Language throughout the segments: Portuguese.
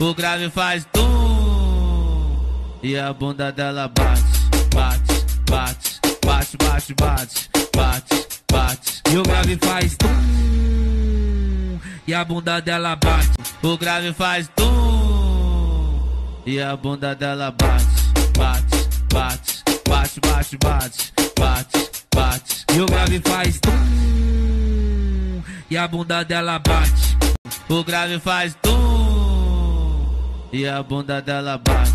o grave faz tum. E a bunda dela bate, bate, bate, bate, bate, bate, bate, bate. E o grave faz tum. E a bunda dela bate, o grave faz tum. E a bunda dela bate, bate, bate, bate, bate, bate, bate, bate. E o grave faz tum. E a bunda dela bate, o grave faz tum. E a bunda dela bate,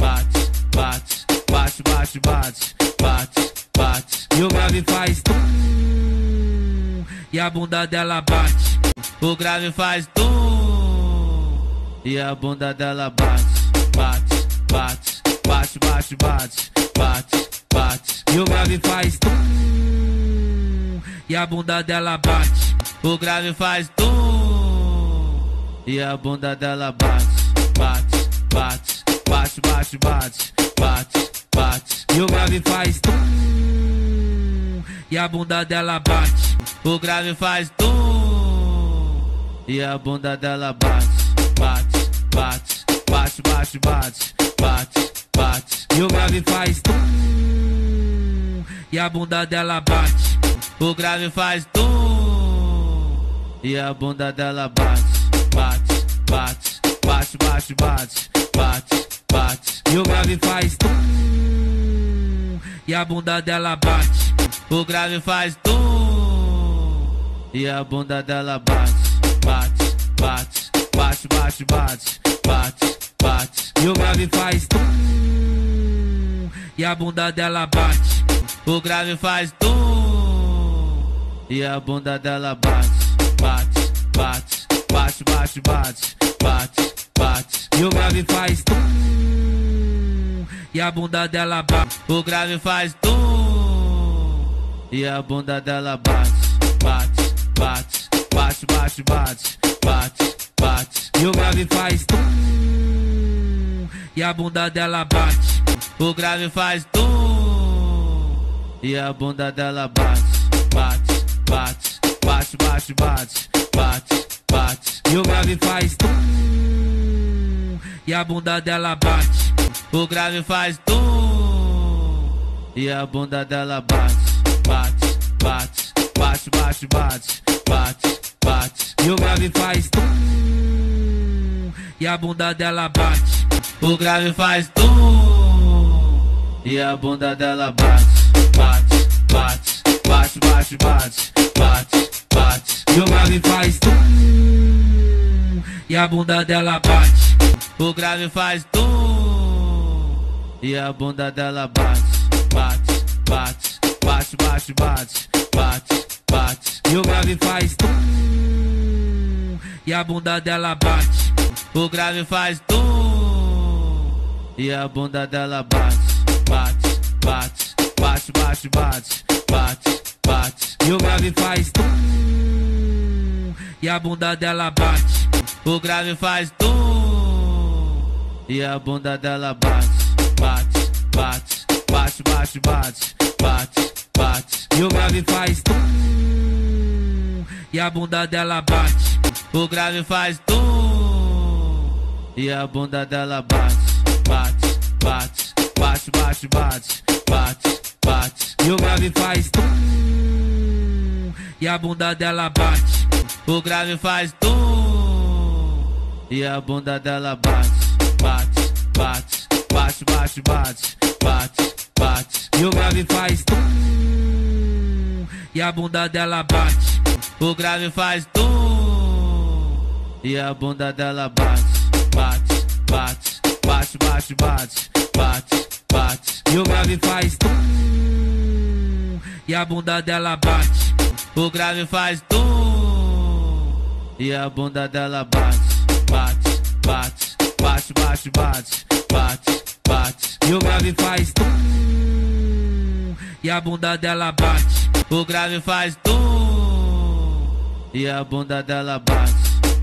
bate, bate, bate, bate, bate, bate, bate. E o grave faz tum. E a bunda dela bate, o grave faz tum. E a bunda dela bate, bate, bate, bate, bate, bate, bate, bate. E o grave faz tum. E a bunda dela bate, o grave faz tum. E a bunda dela bate, bate, bate, bate, bate, bate, bate, bate. E o grave faz tum. E a bunda dela bate, o grave faz tum. E a bunda dela bate, bate, bate, bate, bate, bate, bate, bate. E o grave faz tum. E a bunda dela bate, o grave faz tum. E a bunda dela bate, bate, bate, bate, bate, bate, bate. E o grave faz tum. E a bunda dela bate, o grave faz tum. E a bunda dela bate, bate, bate, bate, bate, bate, bate, bate. E o grave faz tum. E a bunda dela bate, o grave faz tum. E a bunda dela bate, bate, bate, bate, bate, bate, bate, bate. E o grave faz tum. E a bunda dela bate, o grave faz tum. E a bunda dela bate, bate, bate, bate, bate, bate, bate, bate. E o grave faz tum. E a bunda dela bate, o grave faz tum. E a bunda dela bate, bate, bate, bate, bate, bate, bate, bate. E o grave faz tum. E a bunda dela bate, o grave faz tum. E a bunda dela bate, bate, bate, bate, bate, bate, bate, bate. E o grave faz tum. E a bunda dela bate, o grave faz tum. E a bunda dela bate, bate, bate, bate, bate, bate, bate, o grave faz tum. E a bunda dela bate, o grave faz tum. E a bunda dela bate, bate, bate, bate, bate, bate, bate, bate. E o grave faz tum. E a bunda dela bate, o grave faz tum. E a bunda dela bate, a bunda dela bate, o grave faz tum. E a bunda dela bate, bate, bate, bate, bate, bate, bate, bate. E o grave faz tum. E a bunda dela bate, o grave faz tum. E a bunda dela bate, bate, bate, bate, bate, bate, bate, bate. E o grave faz tum. E a bunda dela bate, o grave faz tum. E a bunda dela bate, bate, bate, bate, bate, bate, bate, bate. E o grave faz tum. E a bunda dela bate, o grave faz tum. E a bunda dela bate, bate, bate, bate, bate, bate, bate, bate. E o grave faz tum. E a bunda dela bate, o grave faz tum. E a bunda dela bate, bate, bate, bate, bate, bate, bate, bate. E o grave faz tum. E a bunda dela bate, o grave faz tum. E a bunda dela bate,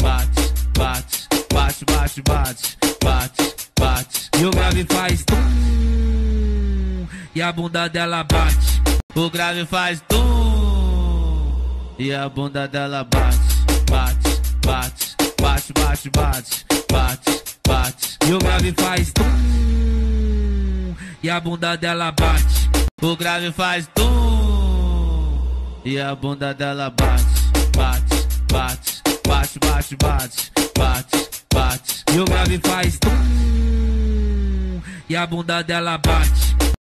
bate, bate, bate, bate, bate, bate, bate. E o grave faz tum. E a bunda dela bate, o grave faz tum. E a bunda dela bate, bate, bate, bate, bate, bate, bate, grave faz tum e a bunda dela bate. O grave faz tum e a bunda dela bate, bate, bate, bate, bate, bate, bate, bate. E o grave faz tum e a bunda dela bate.